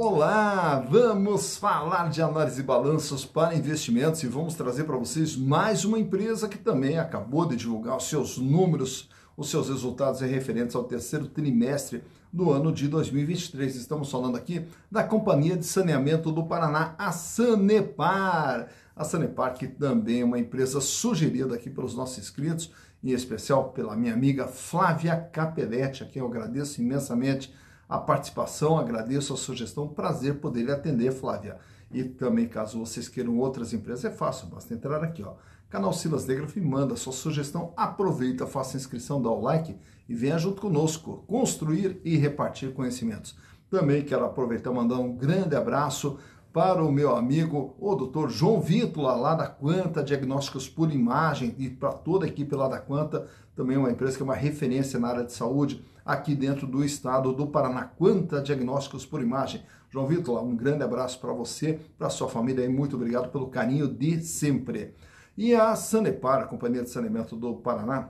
Olá, vamos falar de análise de balanços para investimentos e vamos trazer para vocês mais uma empresa que também acabou de divulgar os seus números, os seus resultados referentes ao terceiro trimestre do ano de 2023. Estamos falando aqui da Companhia de Saneamento do Paraná, a Sanepar. A Sanepar, que também é uma empresa sugerida aqui pelos nossos inscritos, em especial pela minha amiga Flávia Capelletti, a quem eu agradeço imensamente a participação, agradeço a sugestão, prazer poder lhe atender, Flávia. E também, caso vocês queiram outras empresas, é fácil, basta entrar aqui, ó. Canal Silas Degraf, manda sua sugestão, aproveita, faça inscrição, dá o like e venha junto conosco construir e repartir conhecimentos. Também quero aproveitar e mandar um grande abraço para o meu amigo, o doutor João Vítola, lá da Quanta Diagnósticos por Imagem, e para toda a equipe lá da Quanta, também uma empresa que é uma referência na área de saúde aqui dentro do estado do Paraná. Quanta Diagnósticos por Imagem. João Vítola, um grande abraço para você, para sua família e muito obrigado pelo carinho de sempre. E a Sanepar, a Companhia de Saneamento do Paraná,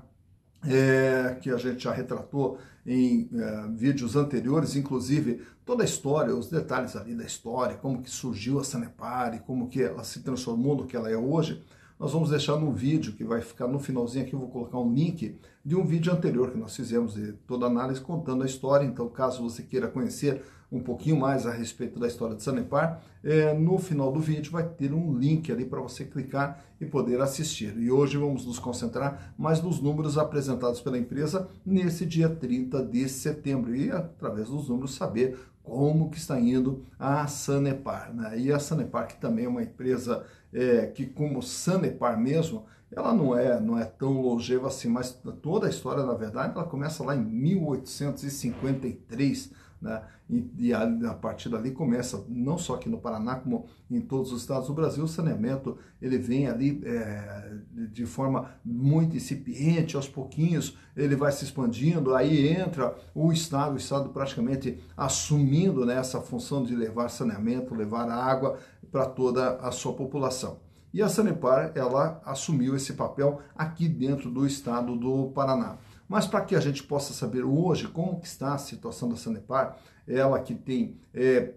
é, que a gente já retratou em é, vídeos anteriores, inclusive toda a história, os detalhes ali da história, como que surgiu a Sanepar e como que ela se transformou no que ela é hoje, nós vamos deixar no vídeo, que vai ficar no finalzinho aqui, eu vou colocar um link de um vídeo anterior que nós fizemos de toda a análise contando a história, então caso você queira conhecer um pouquinho mais a respeito da história de Sanepar, é, no final do vídeo vai ter um link ali para você clicar e poder assistir. E hoje vamos nos concentrar mais nos números apresentados pela empresa nesse dia 30 de setembro e através dos números saber como que está indo a Sanepar. Né? E a Sanepar, que também é uma empresa é, que, como Sanepar mesmo, ela não é, não é tão longeva assim, mas toda a história, na verdade, ela começa lá em 1853 né? E, e a, a, partir dali começa, não só aqui no Paraná, como em todos os estados do Brasil, o saneamento ele vem ali é, de forma muito incipiente, aos pouquinhos ele vai se expandindo, aí entra o Estado, o Estado praticamente assumindo né, essa função de levar saneamento, levar água para toda a sua população. E a Sanepar, ela assumiu esse papel aqui dentro do estado do Paraná. Mas para que a gente possa saber hoje como está a situação da Sanepar, ela que tem é,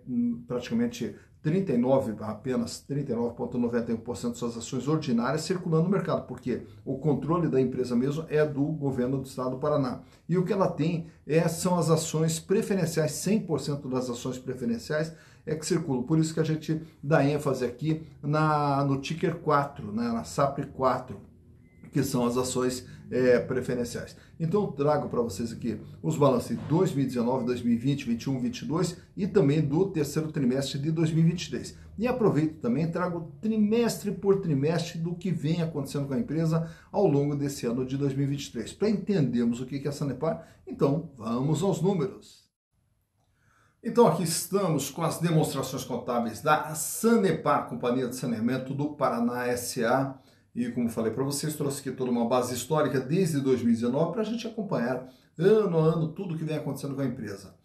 praticamente 39, apenas 39,91% de suas ações ordinárias circulando no mercado, porque o controle da empresa mesmo é do governo do estado do Paraná. E o que ela tem é, são as ações preferenciais, 100% das ações preferenciais é que circulam. Por isso que a gente dá ênfase aqui na, no ticker 4, né, na SAPRE 4 que são as ações é, preferenciais. Então, trago para vocês aqui os balanços de 2019, 2020, 21, 22 e também do terceiro trimestre de 2023. E aproveito também trago trimestre por trimestre do que vem acontecendo com a empresa ao longo desse ano de 2023. Para entendermos o que é a Sanepar, então vamos aos números. Então aqui estamos com as demonstrações contábeis da Sanepar, Companhia de Saneamento do Paraná SA e como falei para vocês, trouxe aqui toda uma base histórica desde 2019 para a gente acompanhar ano a ano tudo que vem acontecendo com a empresa.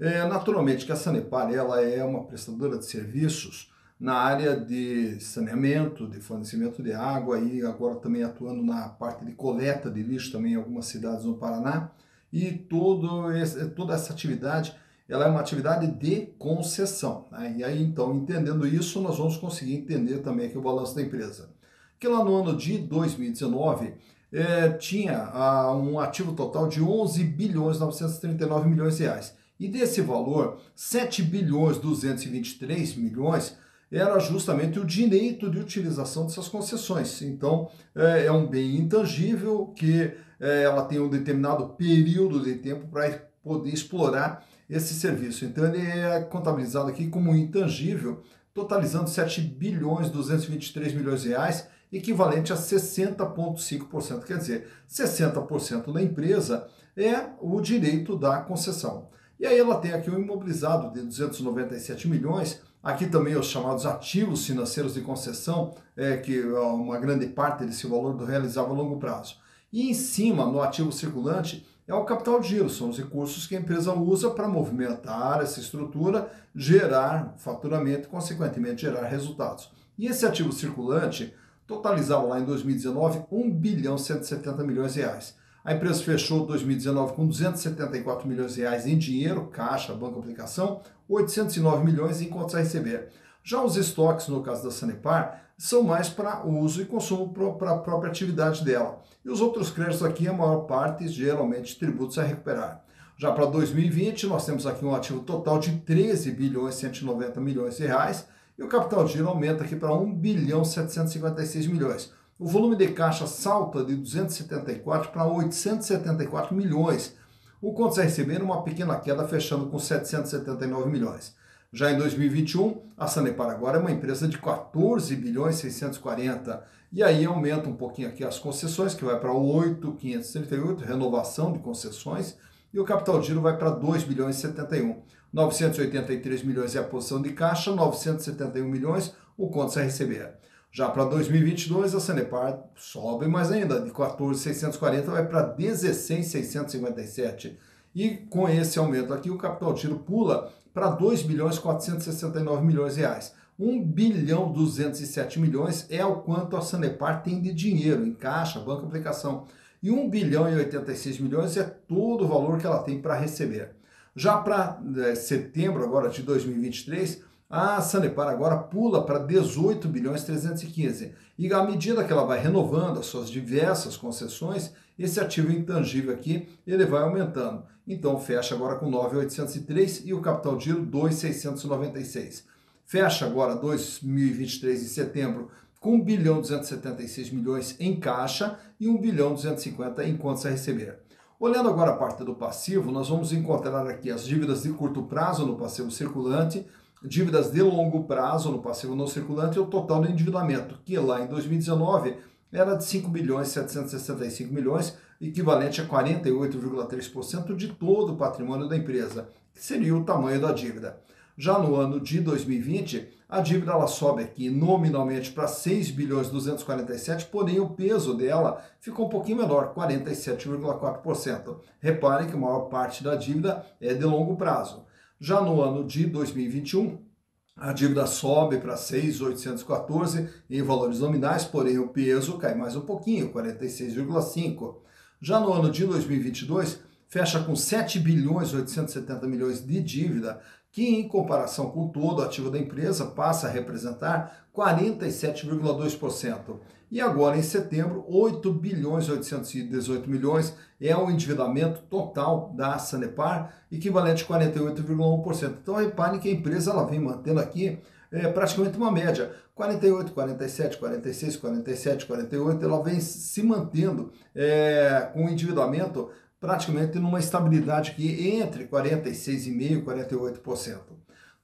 É, naturalmente que a Sanepar ela é uma prestadora de serviços na área de saneamento, de fornecimento de água e agora também atuando na parte de coleta de lixo também em algumas cidades no Paraná. E todo esse, toda essa atividade ela é uma atividade de concessão. Né? E aí então, entendendo isso, nós vamos conseguir entender também aqui o balanço da empresa que lá no ano de 2019 é, tinha ah, um ativo total de 11 bilhões 939 milhões de reais. E desse valor, 7 bilhões 223 milhões era justamente o direito de utilização dessas concessões. Então, é, é um bem intangível que é, ela tem um determinado período de tempo para poder explorar esse serviço. Então, ele é contabilizado aqui como intangível, totalizando 7 bilhões 223 milhões de reais equivalente a 60,5%. Quer dizer, 60% da empresa é o direito da concessão. E aí ela tem aqui um imobilizado de 297 milhões, aqui também os chamados ativos financeiros de concessão, é, que uma grande parte desse valor do realizava a longo prazo. E em cima, no ativo circulante, é o capital de giro, são os recursos que a empresa usa para movimentar essa estrutura, gerar faturamento e, consequentemente, gerar resultados. E esse ativo circulante totalizava lá em 2019 1 bilhão 170 milhões de reais. A empresa fechou 2019 com 274 milhões de reais em dinheiro, caixa, banco aplicação, 809 milhões em contas a receber. Já os estoques, no caso da Sanepar, são mais para uso e consumo para a própria atividade dela. E os outros créditos aqui, a maior parte, geralmente tributos a recuperar. Já para 2020, nós temos aqui um ativo total de 13 bilhões 190 milhões de reais e o capital de giro aumenta aqui para 1 bilhão 756 milhões. O volume de caixa salta de 274 para 874 milhões. O contas a receber uma pequena queda, fechando com 779 milhões. Já em 2021, a Sanepar agora é uma empresa de 14 bilhões 640 e aí aumenta um pouquinho aqui as concessões, que vai para 8,538, renovação de concessões, e o capital giro vai para 2 bilhões 71. 983 milhões é a posição de caixa, 971 milhões o contas a receber. Já para 2022, a Sanepar sobe mais ainda, de 14,640 vai para 16,657. E com esse aumento aqui, o capital tiro pula para 2 bilhões 469 milhões reais. 1 bilhão 207 milhões é o quanto a Sanepar tem de dinheiro em caixa, banco aplicação. E 1 bilhão e 86 milhões é todo o valor que ela tem para receber. Já para é, setembro agora de 2023, a Sanepar agora pula para 18 bilhões 315. E à medida que ela vai renovando as suas diversas concessões, esse ativo intangível aqui, ele vai aumentando. Então fecha agora com 9.803 e o capital de giro 2.696. Fecha agora 2023 em setembro com 1 bilhão 276 milhões em caixa e 1 bilhão 250 em contas a receber. Olhando agora a parte do passivo, nós vamos encontrar aqui as dívidas de curto prazo no passivo circulante, dívidas de longo prazo no passivo não circulante e o total do endividamento, que lá em 2019 era de 5 bilhões 765 milhões, equivalente a 48,3% de todo o patrimônio da empresa, que seria o tamanho da dívida. Já no ano de 2020, a dívida ela sobe aqui nominalmente para 6 bilhões 247, porém o peso dela ficou um pouquinho menor, 47,4%. Reparem que a maior parte da dívida é de longo prazo. Já no ano de 2021, a dívida sobe para 6,814 em valores nominais, porém o peso cai mais um pouquinho, 46,5. Já no ano de 2022, fecha com 7 bilhões 870 milhões de dívida, que em comparação com todo o ativo da empresa passa a representar 47,2%. E agora em setembro, 8 bilhões 818 milhões é o endividamento total da Sanepar, equivalente a 48,1%. Então reparem que a empresa ela vem mantendo aqui é, praticamente uma média. 48, 47, 46, 47, 48, ela vem se mantendo é, com o endividamento praticamente numa estabilidade aqui entre 46,5% e 48%.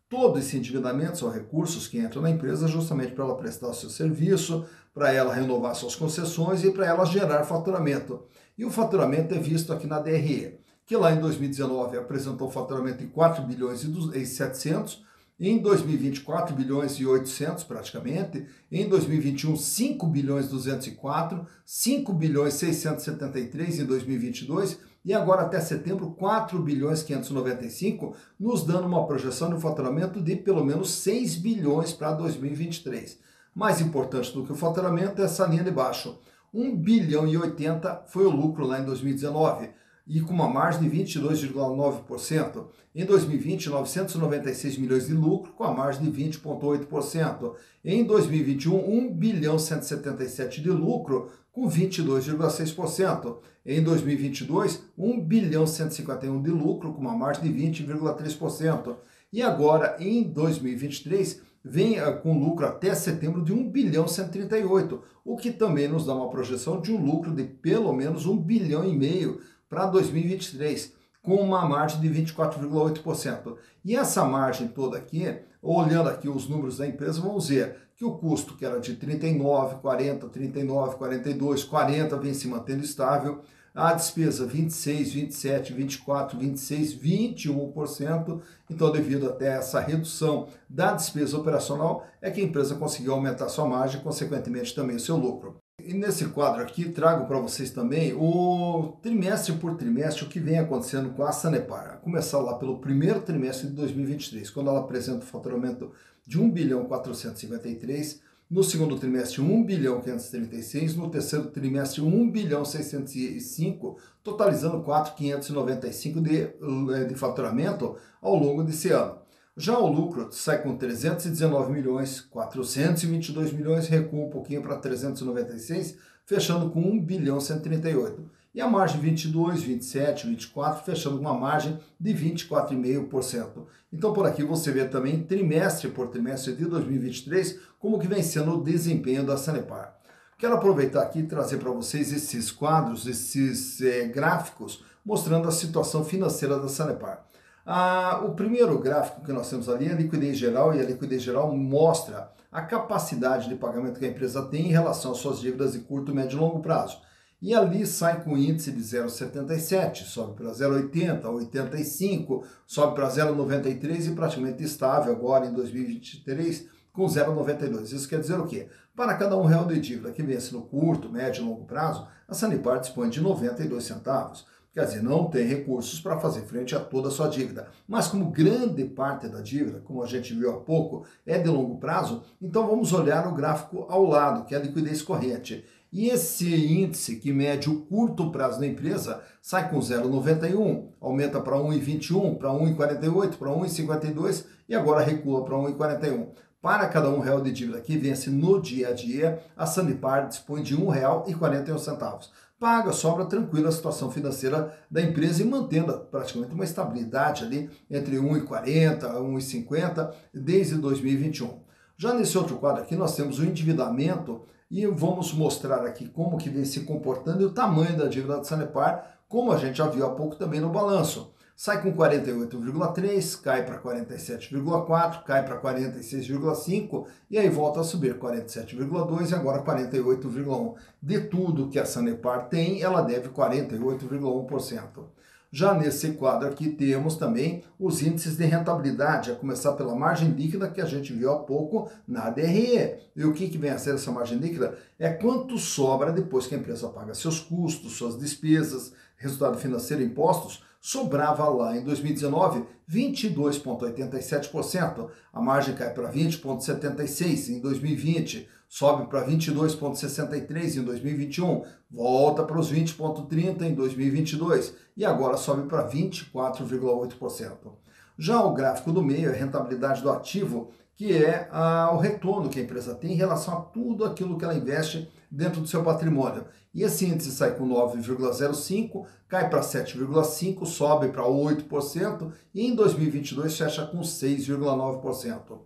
Todo esse endividamento são recursos que entram na empresa justamente para ela prestar o seu serviço, para ela renovar suas concessões e para ela gerar faturamento. E o faturamento é visto aqui na DRE, que lá em 2019 apresentou faturamento em 4 bilhões e 700, em 2020 4 bilhões e 800 praticamente, em 2021 5 bilhões 204, 5 bilhões 673 em 2022 e agora até setembro 4 bilhões 595, nos dando uma projeção de faturamento de pelo menos 6 bilhões para 2023. Mais importante do que o faturamento é essa linha de baixo. 1 bilhão e 80 foi o lucro lá em 2019 e com uma margem de 22,9%. Em 2020, 996 milhões de lucro, com a margem de 20,8%. Em 2021, 1 bilhão 177 de lucro, com 22,6%. Em 2022, 1 bilhão 151 de lucro, com uma margem de 20,3%. E agora, em 2023, vem eh, com lucro até setembro de 1 bilhão 138, o que também nos dá uma projeção de um lucro de pelo menos 1 bilhão e meio para 2023, com uma margem de 24,8%. E essa margem toda aqui, olhando aqui os números da empresa, vamos ver que o custo que era de 39, 40, 39, 42, 40 vem se mantendo estável, a despesa 26, 27, 24, 26, 21%. Então, devido até essa redução da despesa operacional, é que a empresa conseguiu aumentar sua margem, consequentemente também o seu lucro. E nesse quadro aqui trago para vocês também o trimestre por trimestre o que vem acontecendo com a Sanepar. Começar lá pelo primeiro trimestre de 2023, quando ela apresenta o faturamento de 1 bilhão 453 no segundo trimestre 1 bilhão 536, no terceiro trimestre 1 bilhão 605, totalizando 4,595 de, eh, de faturamento ao longo desse ano. Já o lucro sai com 319 milhões, 422 milhões, recua um pouquinho para 396, fechando com 1 bilhão 138. E a margem 22, 27, 24, fechando com uma margem de 24,5%. Então por aqui você vê também trimestre por trimestre de 2023 como que vem sendo o desempenho da Sanepar. Quero aproveitar aqui e trazer para vocês esses quadros, esses é, gráficos mostrando a situação financeira da Sanepar. Ah, o primeiro gráfico que nós temos ali é a liquidez geral, e a liquidez geral mostra a capacidade de pagamento que a empresa tem em relação às suas dívidas de curto, médio e longo prazo. E ali sai com índice de 0,77, sobe para 0,80, 85, sobe para 0,93 e praticamente estável agora em 2023 com 0,92. Isso quer dizer o quê? Para cada um real de dívida que vence no curto, médio e longo prazo, a Sanepar dispõe de 92 centavos. Quer dizer, não tem recursos para fazer frente a toda a sua dívida. Mas como grande parte da dívida, como a gente viu há pouco, é de longo prazo, então vamos olhar o gráfico ao lado, que é a liquidez corrente. E esse índice que mede o curto prazo da empresa sai com 0,91, aumenta para 1,21, para 1,48, para 1,52 e agora recua para 1,41. Para cada um real de dívida que vence no dia a dia, a Sanipar dispõe de R$ 1,41 paga, sobra tranquila a situação financeira da empresa e mantendo praticamente uma estabilidade ali entre 1,40 e 1,50 desde 2021. Já nesse outro quadro aqui nós temos o endividamento e vamos mostrar aqui como que vem se comportando e o tamanho da dívida da Sanepar, como a gente já viu há pouco também no balanço sai com 48,3, cai para 47,4, cai para 46,5 e aí volta a subir 47,2 e agora 48,1. De tudo que a Sanepar tem, ela deve 48,1%. Já nesse quadro aqui temos também os índices de rentabilidade, a começar pela margem líquida que a gente viu há pouco na DRE. E o que, que vem a ser essa margem líquida? É quanto sobra depois que a empresa paga seus custos, suas despesas, resultado financeiro, impostos, sobrava lá em 2019 22,87%. A margem cai para 20,76% em 2020, sobe para 22,63% em 2021, volta para os 20,30% em 2022 e agora sobe para 24,8%. Já o gráfico do meio é a rentabilidade do ativo, que é o retorno que a empresa tem em relação a tudo aquilo que ela investe dentro do seu patrimônio. E esse índice sai com 9,05, cai para 7,5, sobe para 8% e em 2022 fecha com 6,9%.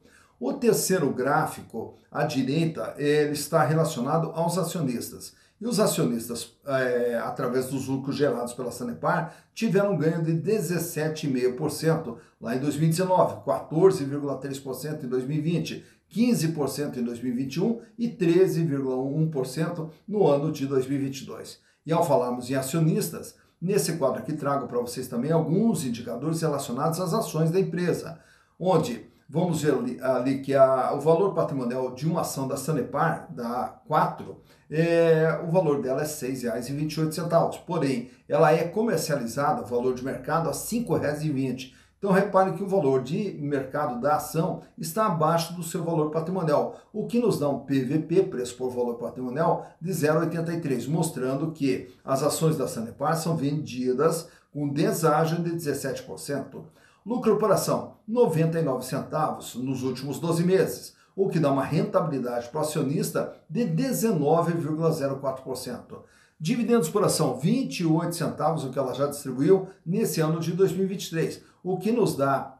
O terceiro gráfico, à direita, ele está relacionado aos acionistas. E os acionistas, é, através dos lucros gerados pela Sanepar, tiveram um ganho de 17,5% lá em 2019, 14,3% em 2020, 15% em 2021 e 13,1% no ano de 2022. E ao falarmos em acionistas, nesse quadro aqui trago para vocês também alguns indicadores relacionados às ações da empresa, onde vamos ver ali, ali que a, o valor patrimonial de uma ação da Sanepar, da 4, é, o valor dela é R$ 6,28. Porém, ela é comercializada, o valor de mercado, a R$ 5,20. Então repare que o valor de mercado da ação está abaixo do seu valor patrimonial, o que nos dá um PVP, preço por valor patrimonial, de 0,83, mostrando que as ações da Sanepar são vendidas com deságio de 17%. Lucro por ação, 99 centavos nos últimos 12 meses, o que dá uma rentabilidade para o acionista de 19,04%. Dividendos por ação, 28 centavos, o que ela já distribuiu nesse ano de 2023, o que nos dá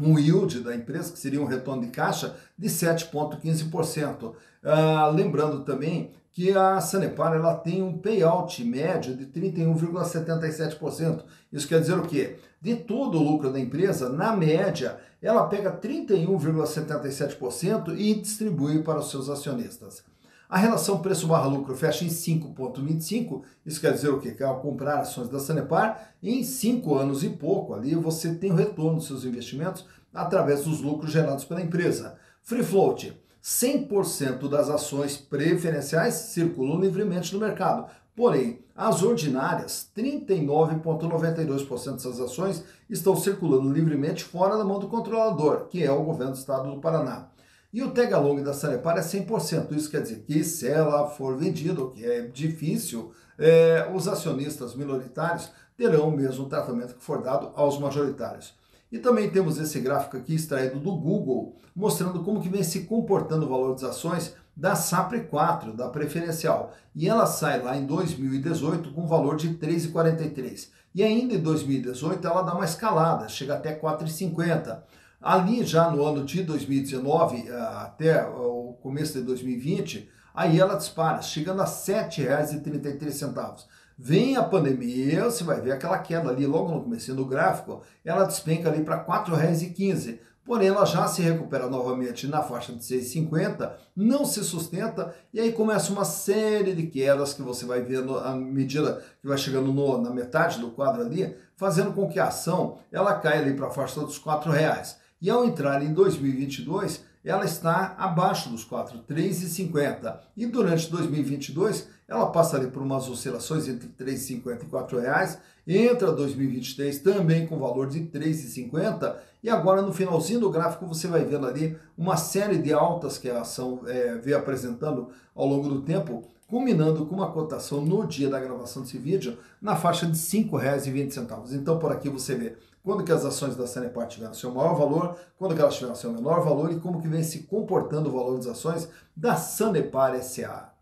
um yield da empresa, que seria um retorno de caixa, de 7,15%. Ah, lembrando também que a Sanepar ela tem um payout médio de 31,77%. Isso quer dizer o quê? De todo o lucro da empresa, na média, ela pega 31,77% e distribui para os seus acionistas. A relação preço barra lucro fecha em 5,25. Isso quer dizer o quê? Que ao comprar ações da Sanepar, em 5 anos e pouco ali você tem o retorno dos seus investimentos através dos lucros gerados pela empresa. Free float 100% das ações preferenciais circulam livremente no mercado. Porém, as ordinárias, 39,92% dessas ações estão circulando livremente fora da mão do controlador, que é o governo do estado do Paraná. E o tag along da Sanepar é 100%. Isso quer dizer que se ela for vendida, o que é difícil, é, os acionistas minoritários terão o mesmo tratamento que for dado aos majoritários. E também temos esse gráfico aqui extraído do Google, mostrando como que vem se comportando o valor das ações da SAPRE 4, da preferencial. E ela sai lá em 2018 com valor de 3,43. E ainda em 2018 ela dá uma escalada, chega até 4,50. Ali já no ano de 2019 eh, até o começo de 2020, aí ela dispara, chegando a R$ 7,33. Vem a pandemia, você vai ver aquela queda ali logo no começo do gráfico, ela despenca ali para R$ 4,15. Porém, ela já se recupera novamente na faixa de 6,50, não se sustenta, e aí começa uma série de quedas que você vai vendo à medida que vai chegando no, na metade do quadro ali, fazendo com que a ação ela caia ali para a faixa dos R$ reais. E ao entrar em 2022, ela está abaixo dos 4, 3,50. E durante 2022, ela passa ali por umas oscilações entre 3,50 e 4 reais. Entra 2023 também com valor de 3,50. E agora no finalzinho do gráfico você vai vendo ali uma série de altas que a ação é, apresentando ao longo do tempo, culminando com uma cotação no dia da gravação desse vídeo na faixa de R$ 5,20. Então por aqui você vê quando que as ações da Sanepar tiveram seu maior valor, quando que elas tiveram seu menor valor e como que vem se comportando o valor das ações da Sanepar SA.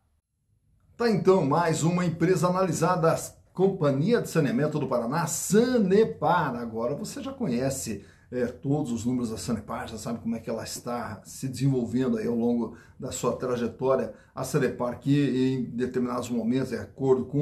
Tá então mais uma empresa analisada, a Companhia de Saneamento do Paraná, Sanepar. Agora você já conhece é, todos os números da Sanepar, já sabe como é que ela está se desenvolvendo aí ao longo da sua trajetória. A Sanepar, que em determinados momentos, de acordo com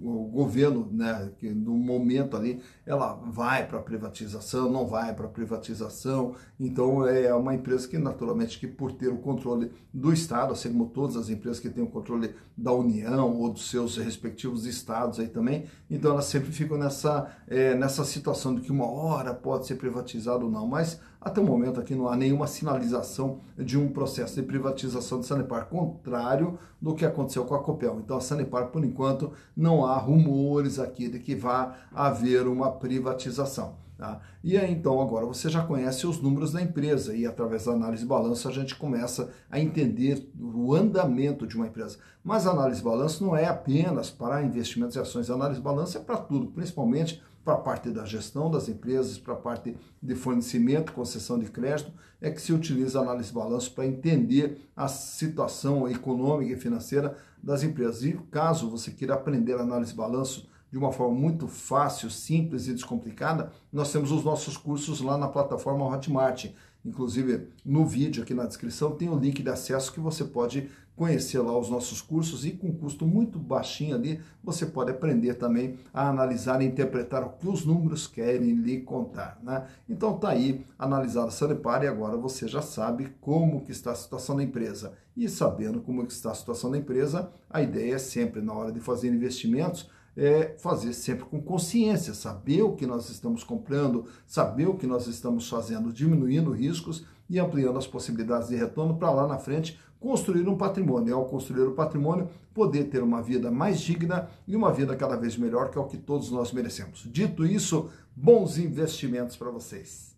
o, governo, né, que no momento ali, ela vai para privatização, não vai para privatização. Então é uma empresa que, naturalmente, que por ter o controle do Estado, assim como todas as empresas que têm o controle da União ou dos seus respectivos estados aí também, então elas sempre ficam nessa, é, nessa situação de que uma hora pode ser privatizada ou não, mas até o momento aqui não há nenhuma sinalização de um processo de privatização de Sanepar, contrário do que aconteceu com a Copel. Então a Sanepar, por enquanto, não há rumores aqui de que vá haver uma privatização. Tá? E aí, então, agora você já conhece os números da empresa e através da análise de balanço a gente começa a entender o andamento de uma empresa. Mas a análise de balanço não é apenas para investimentos e ações, a análise de balanço é para tudo, principalmente para a parte da gestão das empresas, para a parte de fornecimento, concessão de crédito, é que se utiliza a análise de balanço para entender a situação econômica e financeira das empresas. E caso você queira aprender a análise de balanço de uma forma muito fácil, simples e descomplicada, nós temos os nossos cursos lá na plataforma Hotmart. Inclusive, no vídeo aqui na descrição tem o link de acesso que você pode conhecer lá os nossos cursos e com custo muito baixinho ali, você pode aprender também a analisar e interpretar o que os números querem lhe contar, né? Então tá aí, analisado a Sanepar e agora você já sabe como que está a situação da empresa. E sabendo como que está a situação da empresa, a ideia é sempre, na hora de fazer investimentos, é fazer sempre com consciência, saber o que nós estamos comprando, saber o que nós estamos fazendo, diminuindo riscos e ampliando as possibilidades de retorno para lá na frente construir um patrimônio. E ao construir o patrimônio, poder ter uma vida mais digna e uma vida cada vez melhor, que é o que todos nós merecemos. Dito isso, bons investimentos para vocês.